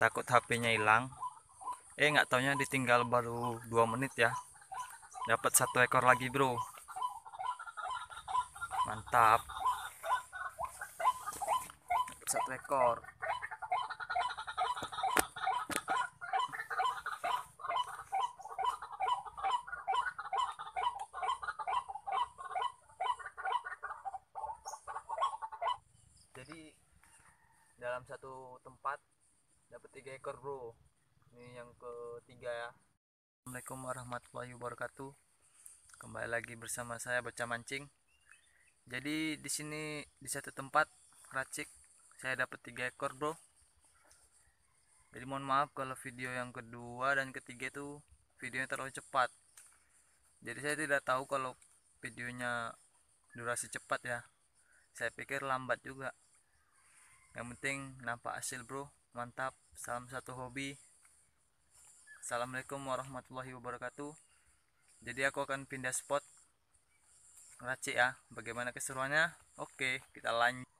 takut HP-nya hilang. Eh nggak taunya ditinggal baru dua menit ya. Dapat satu ekor lagi bro. Mantap. Satu ekor. Jadi dalam satu tempat dapat tiga ekor bro. Ini yang ketiga ya. Assalamualaikum warahmatullahi wabarakatuh. Kembali lagi bersama saya baca mancing. Jadi di sini di satu tempat racik saya dapat tiga ekor bro. Jadi mohon maaf kalau video yang kedua dan ketiga itu videonya terlalu cepat. Jadi saya tidak tahu kalau videonya durasi cepat ya. Saya pikir lambat juga. Yang penting nampak hasil bro mantap salam satu hobi. Assalamualaikum warahmatullahi wabarakatuh. Jadi aku akan pindah spot. Ngeracik ya bagaimana keseruannya? Oke kita lanjut